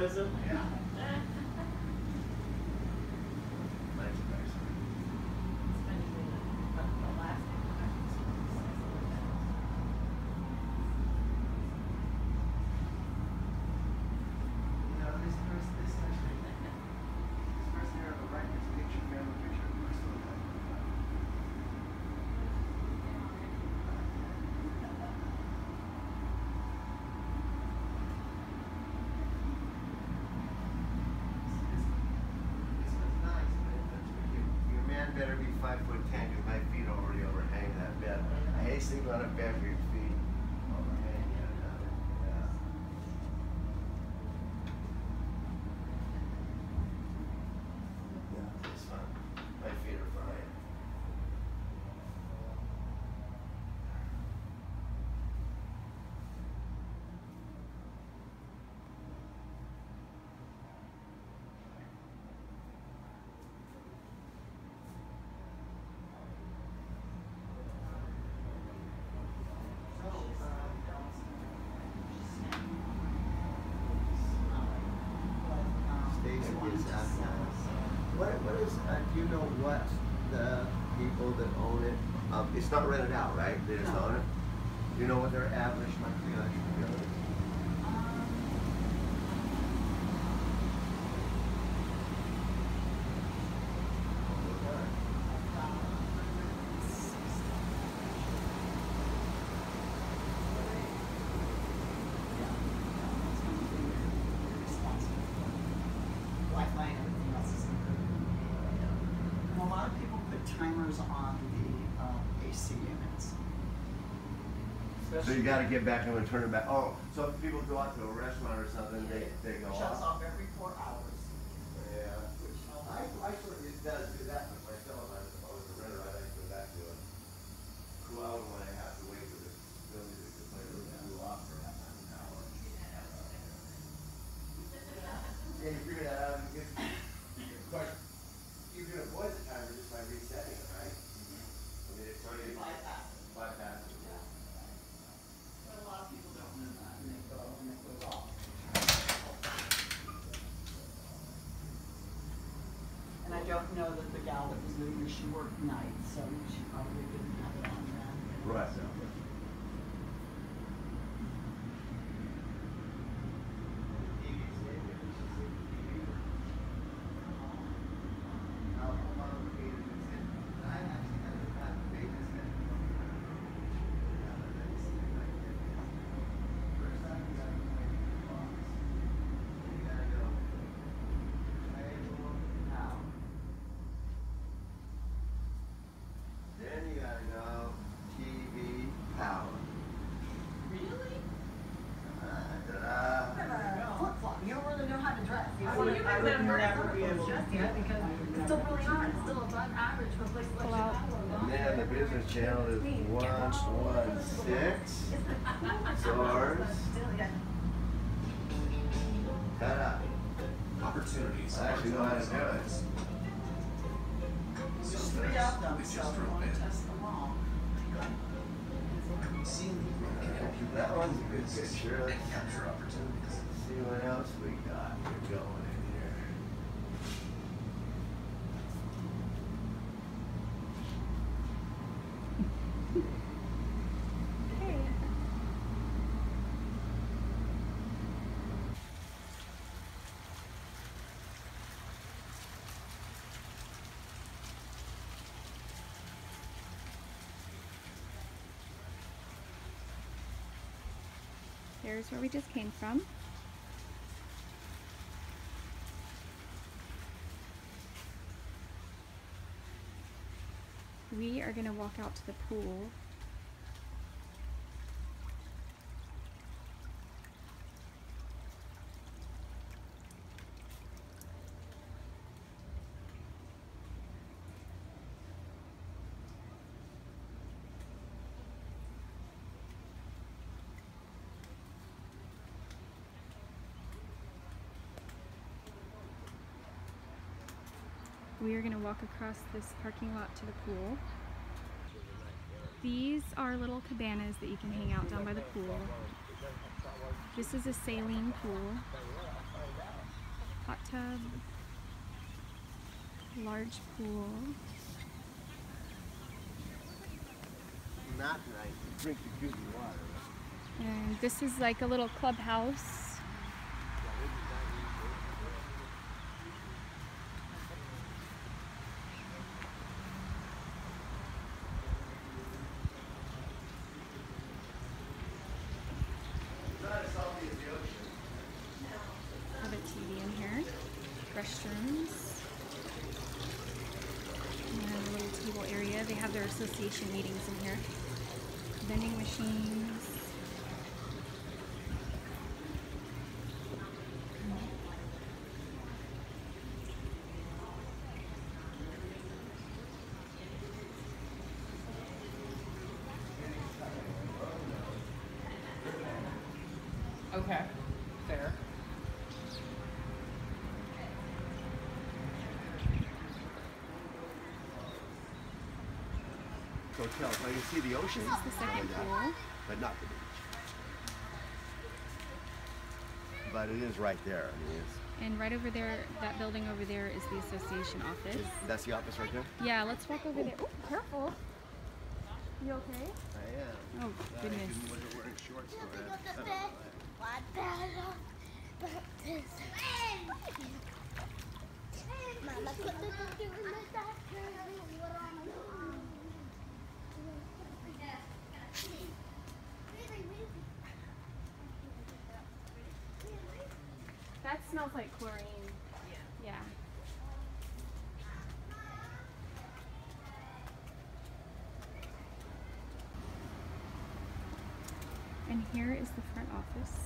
boys. Yeah. Better be five foot ten, cause my feet already overhang that bed. I hate sleeping on a bed where your feet overhang, you know, yeah. Yeah, it's fine. My feet are fine. So, Stacey is out now. What, is, uh, do you know what the people that own it, um, it's not rented out, right? They just own it? Do you know what their average monthly is? Wi-Fi and everything else is included. And a lot of people put timers on the um, AC units. So you gotta get back and turn it back, oh, so if people go out to a restaurant or something, they, they go Shuts off? off every four hours. Yeah, which, I, I sort of, it does do that with myself, I was, I was a renter, I like to go back to it. Cool out when I have to wait for the building to play, to cool off for half an hour. Yeah, you figure that out, you get, of course, you can avoid the timer just by resetting it, right? I mean, it's already. Bypass it. Bypass it. But a lot of people don't know that and they go and it goes off. And I don't know that the gal that was moving, she worked nights, so she probably didn't have it on then. Right. So- Then you gotta go TV power. Really? Ta-da. flip flop. You don't really know how to dress. You I know, would- you I guys would haven't never never be able to dressed yet that. because it's still really hot. It's still above average for place like Chicago. And then the business channel is one, one, six. Source. Still, yeah. Ta-da. Opportunities. I actually know how to do it. There's three of them, so we want to test them all. Seeing can help you That one's a good picture. and capture opportunities. Else we got here going in here. Here's where we just came from. We are going to walk out to the pool. We are going to walk across this parking lot to the pool. These are little cabanas that you can hang out down by the pool. This is a saline pool. hot tub, large pool. Not nice. Drink the good water. And this is like a little clubhouse. Not as salty as the ocean. Have a TV in here. Restrooms. And a little table area. They have their association meetings in here. Vending machines. Okay, Hotel, so you see the ocean, This is the second pool. but not the beach. But it is right there. I mean, it's, And right over there, that building over there is the association office. that's the office right there. Yeah, let's walk over there. Oh, careful. You okay? I am. Oh, uh, goodness. I didn't wear- wearing shorts for it. Mama, put the cookie in the doctor. That smells like chlorine. Yeah. Yeah. And here is the front office.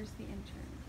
There's the entrance.